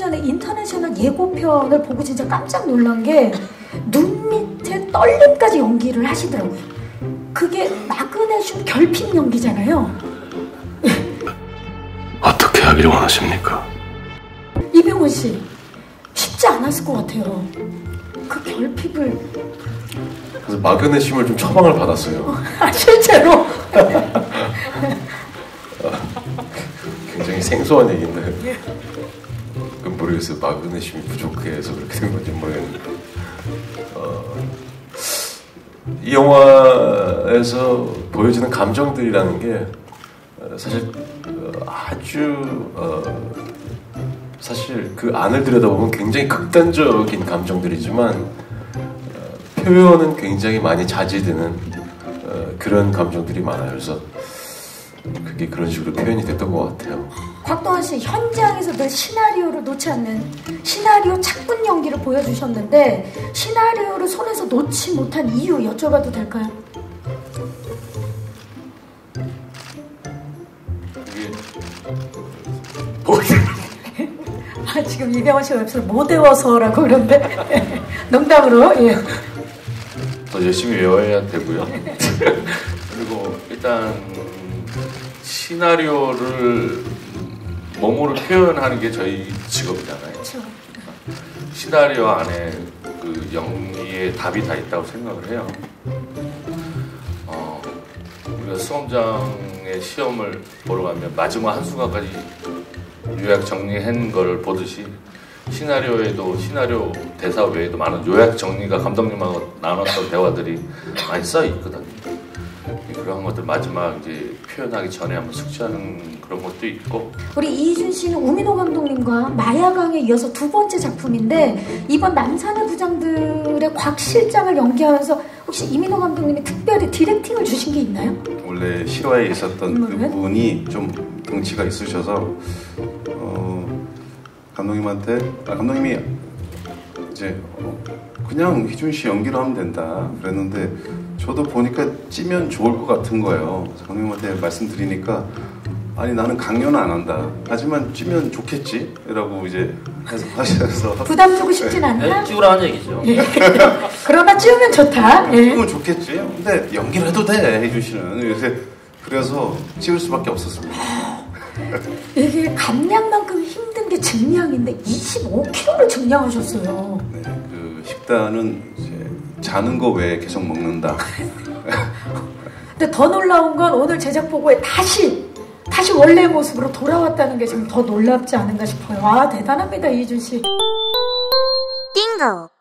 전에 인터내셔널 예고편을 보고 진짜 깜짝 놀란 게 눈 밑에 떨림까지 연기를 하시더라고요. 그게 마그네슘 결핍 연기잖아요. 어떻게 하기를 원하십니까? 이병헌 씨 쉽지 않았을 것 같아요. 그 결핍을 그래서 마그네슘을 좀 처방을 받았어요. 아, 실제로 굉장히 생소한 얘기인데. 그 모르겠어요. 마그네슘이 부족해서 그렇게 된 건지 모르겠는데. 어, 이 영화에서 보여지는 감정들이라는 게 어, 사실 어, 아주 어, 사실 그 안을 들여다보면 굉장히 극단적인 감정들이지만 어, 표현은 굉장히 많이 자제되는 어, 그런 감정들이 많아요. 그래서 그게 그런 식으로 표현이 됐던 것 같아요. 곽도원 씨 현장에서 늘 시나리오를 놓지 않는 시나리오 착분 연기를 보여주셨는데 시나리오를 손에서 놓지 못한 이유 여쭤봐도 될까요? 아, 지금 이병헌 씨가 옆에서 못 외워서라고 그러는데 농담으로 예. 더 열심히 외워야 되고요. 그리고 일단 시나리오를 몸으로 표현하는 게 저희 직업이잖아요. 시나리오 안에 그 연기의 답이 다 있다고 생각을 해요. 어, 우리가 수험장의 시험을 보러 가면 마지막 한 순간까지 요약 정리한 거를 보듯이 시나리오에도 시나리오 대사 외에도 많은 요약 정리가 감독님하고 나눴던 대화들이 많이 써 있거든요. 그런 것들 마지막 이제 표현하기 전에 한번 숙지하는 그런 것도 있고 우리 이희준 씨는 우민호 감독님과 마야강에 이어서 두 번째 작품인데 이번 남산의 부장들의 곽 실장을 연기하면서 혹시 이민호 감독님이 특별히 디렉팅을 주신 게 있나요? 원래 실화에 있었던 음, 네? 그분이 좀 덩치가 있으셔서 어, 감독님한테 아, 감독님이 이제 어, 그냥 희준 씨 연기로 하면 된다 그랬는데 저도 보니까 찌면 좋을 것 같은 거예요. 감독님한테 말씀드리니까 아니 나는 강요는 안 한다. 하지만 찌면 좋겠지라고 이제 해서 하셔서 부담 주고 싶진 않나? 네, 찍으라는 얘기죠. 그러나 찍으면 좋다. 예. 찌면 좋겠지. 근데 연기를 해도 돼 희준 씨는 요새 그래서 찍을 수밖에 없었습니다. 이게 감량만큼 힘든 게 증량인데 25kg를 증량하셨어요. 네, 그 식단은 이제 자는 거 외에 계속 먹는다. 근데 더 놀라운 건 오늘 제작 보고에 다시 다시 원래 모습으로 돌아왔다는 게좀더 놀랍지 않은가 싶어요. 아 대단합니다 이준 씨. 띵고